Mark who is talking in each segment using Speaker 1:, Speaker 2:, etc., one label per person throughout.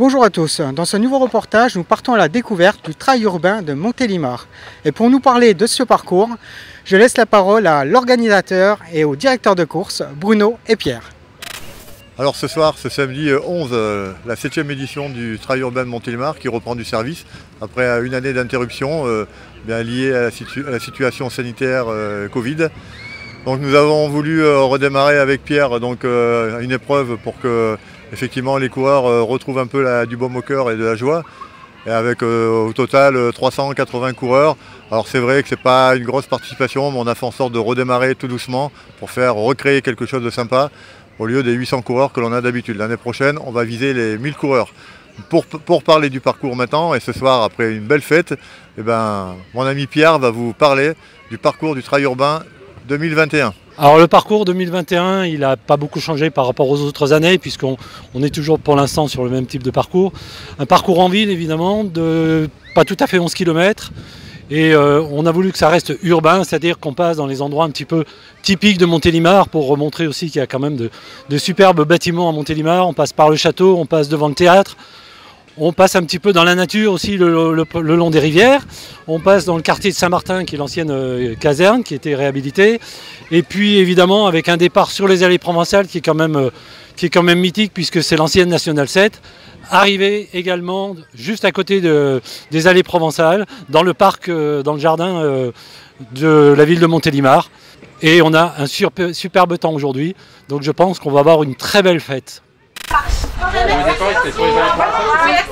Speaker 1: Bonjour à tous, dans ce nouveau reportage, nous partons à la découverte du trail urbain de Montélimar. Et pour nous parler de ce parcours, je laisse la parole à l'organisateur et au directeur de course, Bruno et Pierre.
Speaker 2: Alors ce soir, ce samedi 11, euh, la 7e édition du Trail urbain de Montélimar qui reprend du service après euh, une année d'interruption euh, liée à la, situation sanitaire Covid. Donc nous avons voulu redémarrer avec Pierre une épreuve pour que effectivement les coureurs retrouvent un peu du baume au cœur et de la joie. Et avec au total 380 coureurs. Alors c'est vrai que ce n'est pas une grosse participation, mais on a fait en sorte de redémarrer tout doucement pour faire recréer quelque chose de sympa au lieu des 800 coureurs que l'on a d'habitude. L'année prochaine, on va viser les 1000 coureurs. Pour, parler du parcours maintenant, et ce soir, après une belle fête, eh ben, mon ami Pierre va vous parler du parcours du trail urbain 2021.
Speaker 3: Alors le parcours 2021, il n'a pas beaucoup changé par rapport aux autres années, puisqu'on est toujours pour l'instant sur le même type de parcours. Un parcours en ville, évidemment, de pas tout à fait 11 km, et euh, on a voulu que ça reste urbain, c'est-à-dire qu'on passe dans les endroits un petit peu typiques de Montélimar pour remontrer aussi qu'il y a quand même de, superbes bâtiments à Montélimar. On passe par le château, on passe devant le théâtre, on passe un petit peu dans la nature aussi le, long des rivières. On passe dans le quartier de Saint-Martin, qui est l'ancienne euh, caserne, qui était réhabilitée. Et puis évidemment avec un départ sur les allées provençales qui est quand même, euh, mythique puisque c'est l'ancienne Nationale 7 arrivé également juste à côté des allées provençales, dans le parc, euh, dans le jardin de la ville de Montélimar. Et on a un superbe temps aujourd'hui, donc je pense qu'on va avoir une très belle fête.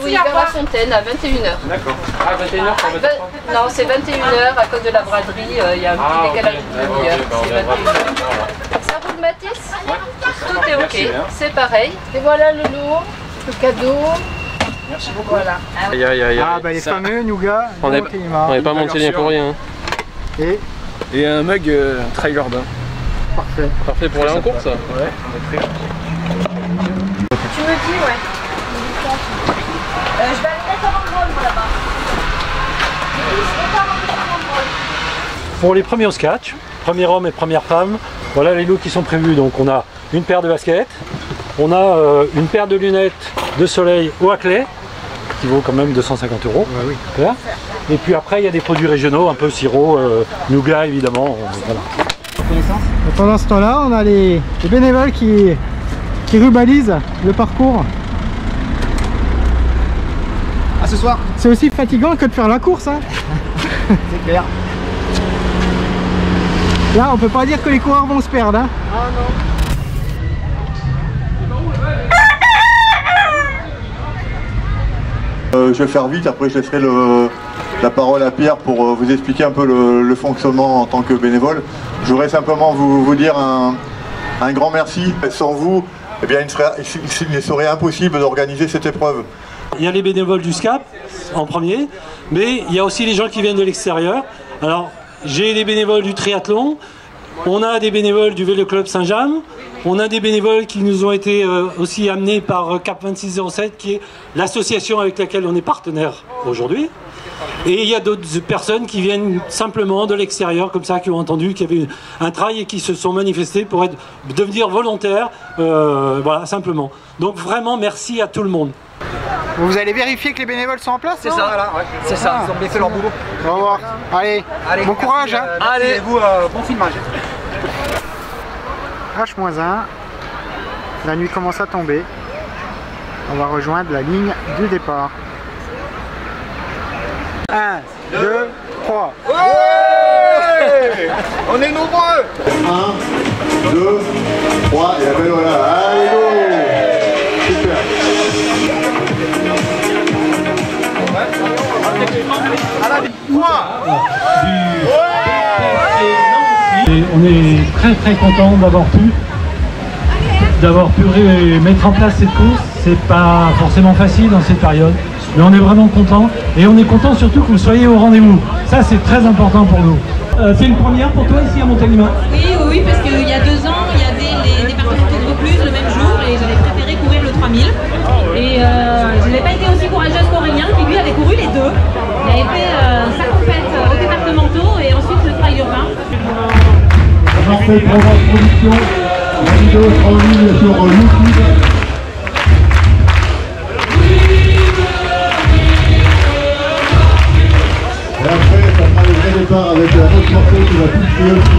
Speaker 4: Oui, vers la fontaine à 21h.
Speaker 5: D'accord. Ah, 21h
Speaker 4: Non, c'est 21h à cause de la braderie, euh, il y a un petit ah, décalage de demi-heure. C'est 21h. Ça roule Matisse Tout est ok, c'est pareil. Et voilà le lot le cadeau.
Speaker 5: Merci beaucoup.
Speaker 4: Voilà.
Speaker 1: Ah, bah les fameux nougats.
Speaker 5: On n'est pas monté pour rien.
Speaker 1: Et
Speaker 5: Et un mug euh, trailer
Speaker 1: Parfait.
Speaker 5: Parfait pour aller en course
Speaker 4: Ouais. Tu me dis, ouais. Euh, je vais aller mettre moi là-bas.
Speaker 3: Pour les premiers au sketch, premier homme et première femme, voilà les looks qui sont prévus. Donc on a une paire de baskets, on a euh, une paire de lunettes de soleil au clé qui vaut quand même 250 euros. Et puis après, il y a des produits régionaux, un peu sirop, euh, nougat évidemment.
Speaker 1: Pendant ce temps-là, on a les, bénévoles qui, qui rubalisent le parcours.
Speaker 5: À ce soir
Speaker 1: C'est aussi fatigant que de faire la course. Hein.
Speaker 5: C'est clair.
Speaker 1: Là, on peut pas dire que les coureurs vont se perdre. Hein.
Speaker 5: Ah non.
Speaker 2: Euh, je vais faire vite, après je laisserai la parole à Pierre pour euh, vous expliquer un peu le, fonctionnement en tant que bénévole. Je voudrais simplement vous, dire un, grand merci. Sans vous, eh bien, il, serait, impossible d'organiser cette épreuve.
Speaker 3: Il y a les bénévoles du SCAP en premier, mais il y a aussi les gens qui viennent de l'extérieur. Alors, j'ai les bénévoles du triathlon, on a des bénévoles du Vélo Club Saint-James, on a des bénévoles qui nous ont été euh, aussi amenés par euh, CAP 2607, qui est l'association avec laquelle on est partenaire aujourd'hui. Et il y a d'autres personnes qui viennent simplement de l'extérieur, comme ça, qui ont entendu qu'il y avait un travail et qui se sont manifestés pour être, devenir volontaires, euh, voilà, simplement. Donc vraiment, merci à tout le monde.
Speaker 1: Vous allez vérifier que les bénévoles sont en place
Speaker 5: C'est ça, voilà, c'est ça, ils ont bien fait leur boulot.
Speaker 1: Au revoir. Allez, bon courage. Hein.
Speaker 5: allez, vous, bon filmage.
Speaker 1: H-1, la nuit commence à tomber. On va rejoindre la ligne du départ. 1, 2, 3.
Speaker 5: On est nombreux
Speaker 2: 1, 2, 3, et après voilà. Allez, go Super
Speaker 3: on est très très content d'avoir pu d'avoir pu mettre en place cette course. C'est pas forcément facile dans cette période, mais on est vraiment content et on est content surtout que vous soyez au rendez-vous. Ça c'est très important pour nous. Euh, c'est une première pour toi ici à Montélimar
Speaker 6: Oui, oui, parce qu'il y a deux ans, il y avait les départementaux de Vaucluse le même jour et j'avais préféré courir le 3000. Et euh, je n'ai pas été aussi courageuse qu'Aurélien qui lui avait couru les deux. Il avait fait euh, sa compète aux départementaux et ensuite le trail urbain.
Speaker 7: Parfait pour votre production. La vidéo sera en ligne sur YouTube.
Speaker 5: départ avec la grosse morceau qui va pousser aussi.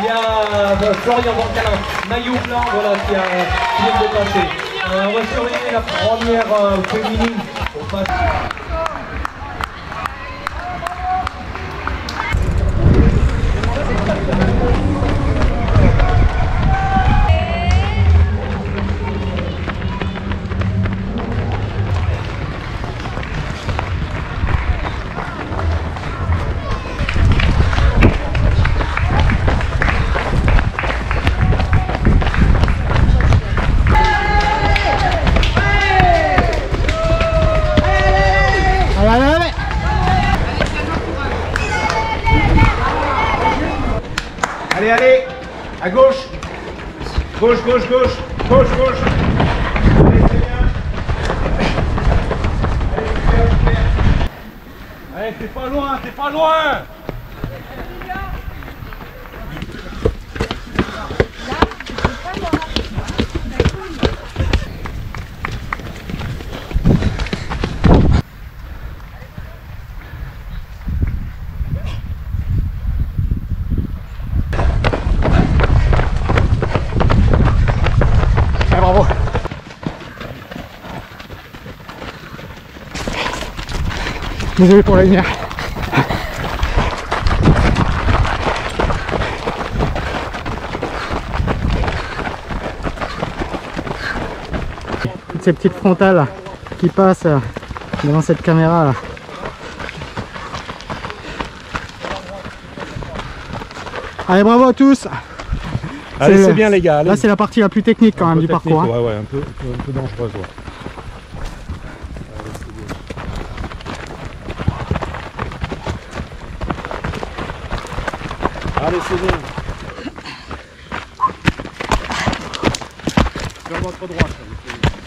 Speaker 5: Il y a euh, Florian Bancalin, maillot blanc, voilà, qui, a, qui vient. Euh, on va surveiller la première euh, féminine. À gauche. Gauche, gauche, gauche, gauche, gauche. Allez, c'est bien. Allez. Allez, t'es pas loin, t'es pas loin.
Speaker 1: Eh, bravo Désolé pour la lumière. Toutes ces petites frontales là, qui passent euh, devant cette caméra là. Allez bravo à tous
Speaker 8: Allez,
Speaker 1: C'est-
Speaker 8: bien les gars. allez.
Speaker 1: Là c'est la partie la plus technique quand
Speaker 8: Un
Speaker 1: même du parcours. hein.
Speaker 8: Ouais, ouais, un peu, un peu dangereuse. ouais. Allez, c'est bien. Sur votre droite.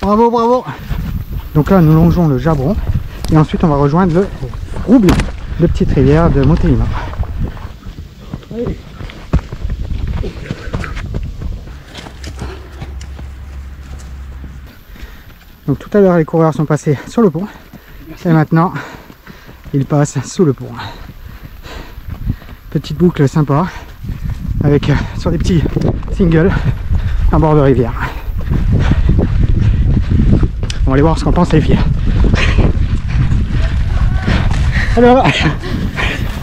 Speaker 1: Bravo, bravo. Donc là, nous longeons le Jabron et ensuite on va rejoindre le Roublin, de petite rivière de Montélimar. Donc tout à l'heure, les coureurs sont passés sur le pont et maintenant, ils passent sous le pont. Petite boucle sympa avec euh, sur des petits singles en bord de rivière. On va aller voir ce qu'en pensent les filles. Alors,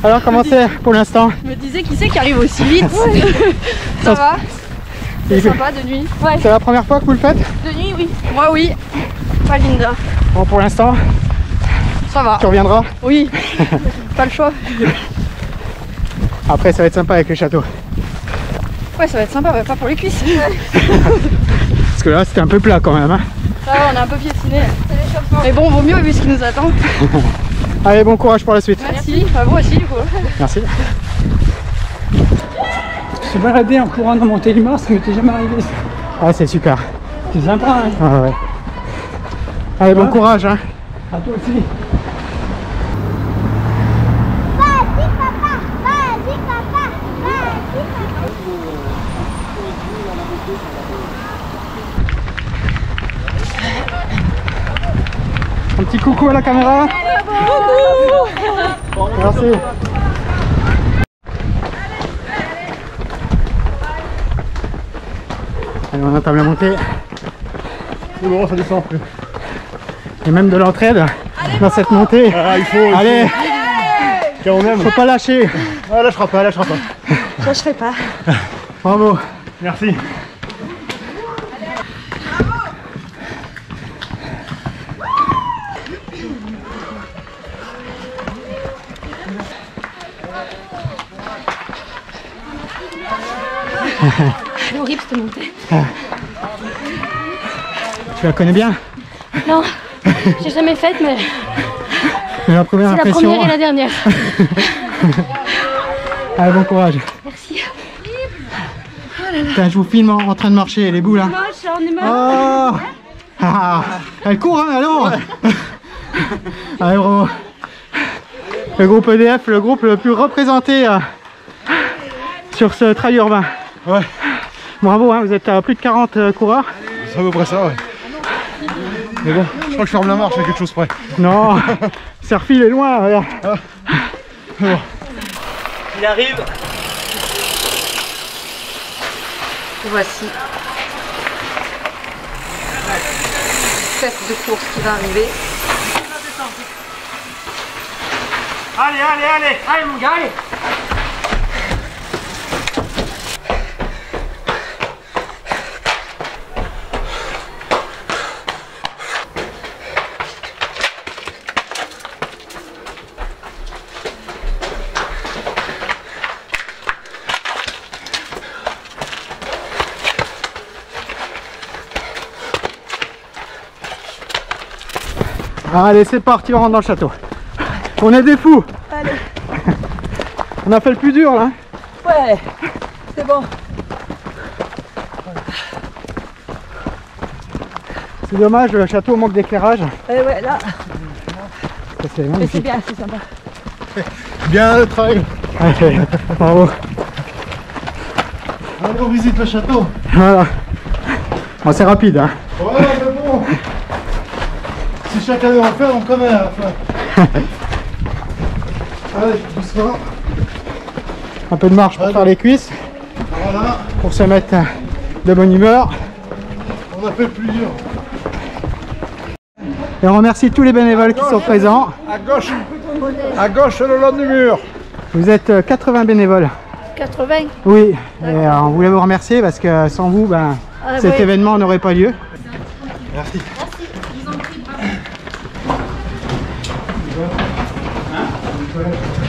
Speaker 1: alors comment c'est pour l'instant
Speaker 9: Je me disais qui c'est qui arrive aussi vite.
Speaker 1: Ça
Speaker 9: Ça va C'est sympa de nuit. Ouais.
Speaker 1: C'est la première fois que vous le faites
Speaker 9: De nuit, oui. Moi, oui. Pas Linda.
Speaker 1: Bon, pour l'instant,
Speaker 9: Ça va.
Speaker 1: tu reviendras.
Speaker 9: Oui. Pas le choix.
Speaker 1: Après, ça va être sympa avec le château.
Speaker 9: Ouais, ça va être sympa, mais pas pour les cuisses.
Speaker 1: Parce que là, c'était un peu plat quand même. hein.
Speaker 9: On a un peu piétiné. Mais bon, vaut mieux vu ce qui nous attend.
Speaker 1: Allez, bon courage pour la suite.
Speaker 9: Merci. Enfin, vous aussi, du coup.
Speaker 1: Merci.
Speaker 8: Je suis baladé en courant dans Montélimar, ça m'était jamais arrivé.
Speaker 1: Ah, c'est super.
Speaker 8: C'est sympa, hein
Speaker 1: Ah, ouais. Allez, bon courage. Hein.
Speaker 8: À toi aussi.
Speaker 1: Coucou à la caméra. Merci. Allez, on entame la montée.
Speaker 2: C'est bon, ça descend plus.
Speaker 1: Et même de l'entraide dans cette montée.
Speaker 2: Ah, il faut. il
Speaker 1: Allez,
Speaker 2: faut. Quand même.
Speaker 1: faut pas lâcher.
Speaker 2: Ah, lâchera pas, lâchera pas.
Speaker 9: Ça, je ferai pas.
Speaker 1: Bravo.
Speaker 2: Merci.
Speaker 9: C'est horrible cette montée.
Speaker 1: Tu la connais bien
Speaker 9: Non, j'ai jamais faite, mais
Speaker 1: C'est la première
Speaker 9: c'est la
Speaker 1: impression.
Speaker 9: première et la dernière.
Speaker 1: Allez, bon courage.
Speaker 9: Merci.
Speaker 1: Putain, je vous filme en, en train de marcher, les bouts là.
Speaker 9: j'en ai marre.
Speaker 1: Oh Ah, Elle court, hein, allons Allez, bravo. Le groupe EDF, le groupe le plus représenté euh, sur ce trail urbain.
Speaker 2: Ouais.
Speaker 1: Bravo, hein, vous êtes à plus de 40 euh, coureurs.
Speaker 2: C'est à peu près ça, ouais. Mais bon, je crois que je ferme la marche à quelque chose près.
Speaker 1: Non, Serfil est loin, regarde.
Speaker 5: Il arrive.
Speaker 4: Voici. Tête de course qui va arriver.
Speaker 5: Allez, allez, allez. Allez, mon gars, allez.
Speaker 1: Allez, c'est parti, on rentre dans le château. On est des fous. On a fait le plus dur là.
Speaker 9: Ouais, c'est bon.
Speaker 1: C'est dommage, le château manque d'éclairage.
Speaker 9: Et ouais, là,
Speaker 1: Ça, C'est
Speaker 9: mais c'est bien, c'est sympa.
Speaker 2: Bien le trail.
Speaker 1: Ouais, bravo.
Speaker 2: Allez, on visite le château.
Speaker 1: Voilà. Bon, c'est rapide. Hein.
Speaker 2: Ouais, mais bon. Si chacun veut en faire, on connaît à la fin. Allez, doucement.
Speaker 1: Un peu de marche pour
Speaker 2: Allez.
Speaker 1: faire les cuisses,
Speaker 2: Voilà,
Speaker 1: pour se mettre euh, de bonne humeur.
Speaker 2: on a fait le plus dur.
Speaker 1: Et on remercie tous les bénévoles qui sont présents.
Speaker 2: À gauche, à gauche le long du mur.
Speaker 1: Vous êtes euh, 80 bénévoles.
Speaker 9: 80
Speaker 1: Oui, et euh, on voulait vous remercier parce que sans vous, ben,
Speaker 9: Ah,
Speaker 1: cet événement n'aurait pas lieu.
Speaker 2: Merci.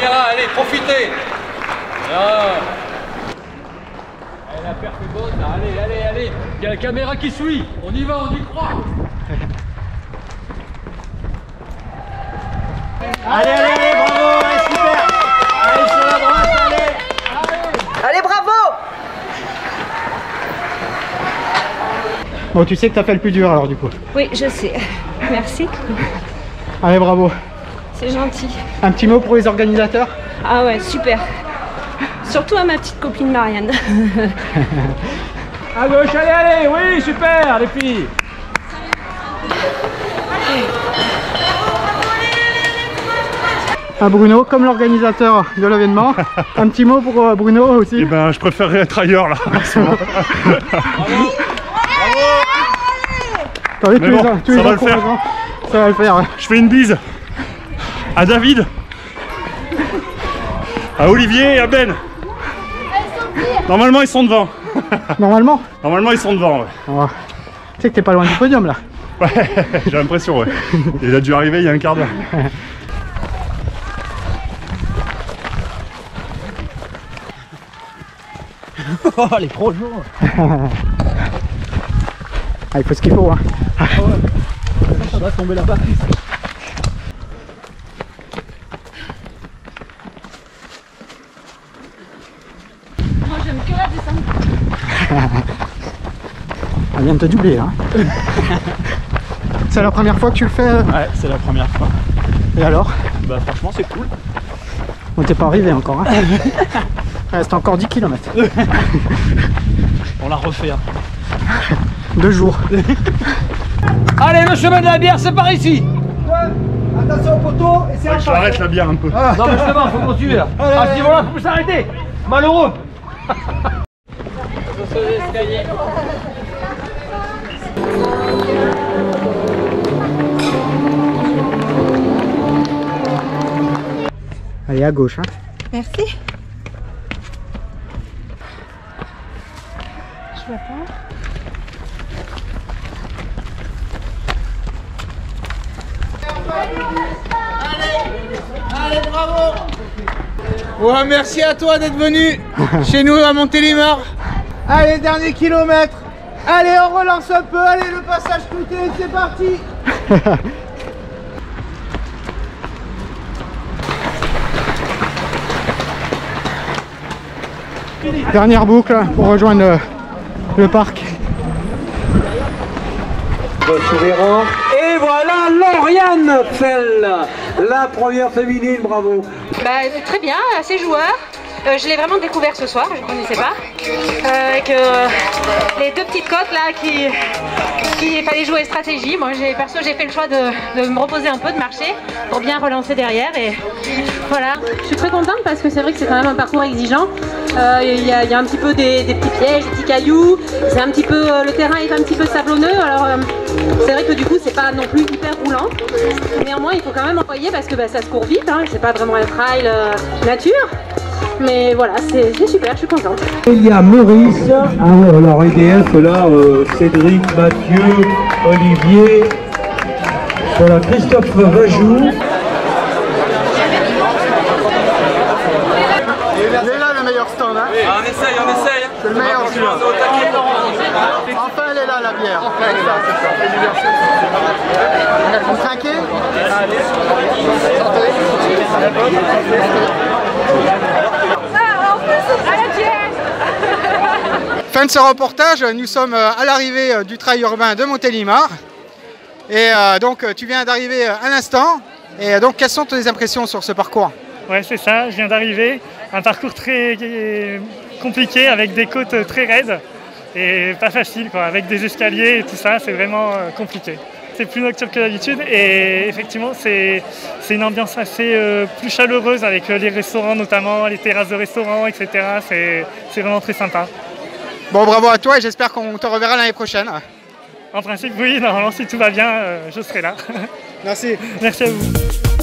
Speaker 5: caméra, allez, profitez Ah. Allez, la perf est bonne, là. allez, allez, allez Il y a la caméra qui suit, on y va, on y croit
Speaker 1: Allez, allez, allez, bravo, allez, super. Allez, sur la droite, allez.
Speaker 5: Allez, bravo
Speaker 1: Bon, tu sais que t'as fait le plus dur alors du coup.
Speaker 9: Oui, je sais. Merci.
Speaker 1: Allez, bravo.
Speaker 10: C'est gentil.
Speaker 1: Un petit mot pour les organisateurs?
Speaker 10: Ah ouais, super. Surtout à ma petite copine Marianne.
Speaker 5: À gauche, allez, allez, oui, super, les filles.
Speaker 1: À Bruno, comme l'organisateur de l'événement, un petit mot pour euh, Bruno aussi.
Speaker 11: Eh ben, je préférerais être ailleurs là.
Speaker 1: T'as vu tous les,
Speaker 11: bon,
Speaker 1: les
Speaker 11: ça va le faire.
Speaker 1: encouragements Ça va le faire.
Speaker 11: Je fais une bise à David, à Olivier et à Ben. Normalement, ils sont devant.
Speaker 1: Normalement
Speaker 11: Normalement, ils sont devant. Ouais,
Speaker 1: Oh. Tu sais que t'es pas loin du podium là.
Speaker 11: Ouais, j'ai l'impression, ouais. Il a dû arriver il y a un quart d'heure.
Speaker 5: Oh, les projets.
Speaker 1: Ah, il faut ce qu'il faut. Hein.
Speaker 5: Ça va tomber là-bas.
Speaker 9: Moi j'aime que la descente.
Speaker 1: Elle vient de te doubler là. C'est la première fois que tu le fais euh,
Speaker 5: Ouais, c'est la première fois.
Speaker 1: Et alors
Speaker 5: Bah franchement c'est cool.
Speaker 1: On t'est pas arrivé encore. Hein. Reste encore 10 km.
Speaker 5: On l'a refait. hein.
Speaker 1: Deux jours.
Speaker 5: Allez, le chemin de la bière, c'est par ici.
Speaker 7: Attention au poteau et c'est
Speaker 11: Ouais, je l'arrête la bière un peu.
Speaker 5: Non mais justement, faut continuer là. À ce niveau-là, faut plus s'arrêter. Malheureux.
Speaker 1: Allez, à gauche. Hein.
Speaker 10: Merci. Je vois pas.
Speaker 12: Ouais, merci à toi d'être venu chez nous à Montélimar. Allez, dernier kilomètre. Allez, on relance un peu. Allez, le passage coûté, c'est parti.
Speaker 1: Dernière boucle pour rejoindre le, le parc.
Speaker 7: Et voilà Lauriane Fell, la première féminine, bravo.
Speaker 6: Bah, très bien, assez joueur. Euh, je l'ai vraiment découvert ce soir, je ne connaissais pas. Euh, avec euh, les deux petites côtes là qui, qui fallait jouer stratégie. Moi, j'ai perso, j'ai fait le choix de, me reposer un peu, de marcher pour bien relancer derrière. Et voilà, je suis très contente parce que c'est vrai que c'est quand même un parcours exigeant. Euh, Il y, a, un petit peu des, petits pièges, des petits cailloux. C'est un petit peu, euh, le terrain est un petit peu sablonneux. Alors euh, c'est vrai que du coup, c'est pas non plus hyper roulant. Néanmoins, il faut quand même envoyer parce que bah, ça se court vite. Hein. C'est pas vraiment un trail euh, nature. Mais voilà, c'est super, je suis contente.
Speaker 7: Il y a Maurice, ah, alors EDF là, euh, Cédric, Mathieu, Olivier, voilà Christophe Vajou.
Speaker 12: Il est là le meilleur stand. Hein.
Speaker 5: on essaye, on essaye.
Speaker 12: C'est le meilleur celui-là. Enfin, elle est là la bière. Enfin, elle est là, c'est ça. Vous trinquez Fin de ce reportage, nous sommes euh, à l'arrivée euh, du trail urbain de Montélimar. Et euh, donc tu viens d'arriver à l'instant. Et donc quelles sont tes impressions sur ce parcours?
Speaker 13: Ouais, c'est ça, je viens d'arriver. Un parcours très compliqué avec des côtes très raides et pas facile, avec des escaliers et tout ça, c'est vraiment compliqué. C'est plus nocturne que d'habitude et effectivement, c'est une ambiance assez plus chaleureuse avec les restaurants notamment, les terrasses de restaurants, etc. C'est vraiment très sympa.
Speaker 12: Bon, bravo à toi et j'espère qu'on te reverra l'année prochaine.
Speaker 13: En principe, oui, normalement, si tout va bien, euh, je serai là.
Speaker 12: Merci.
Speaker 13: Merci à vous.